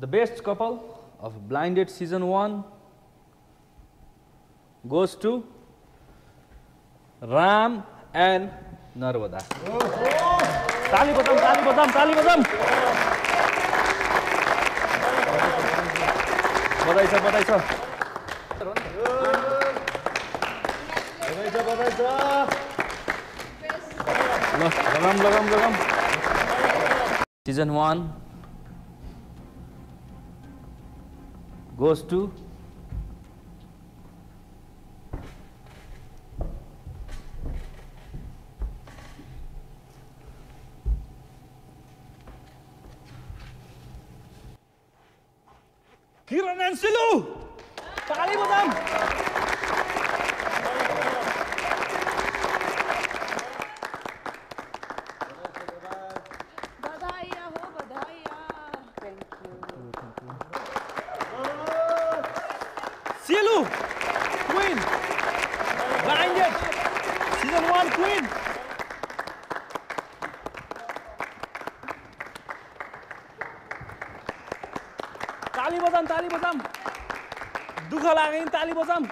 The best couple of Blinded season 1 goes to Ram and Narvada. Tali tali tali sir, sir. Sir, sir. Season 1. Goes to Kiran and Silu! Taali See Queen. Blinded! Season one, Queen. Tali bazam, tali bazam. Dukha lagi, tali bazam.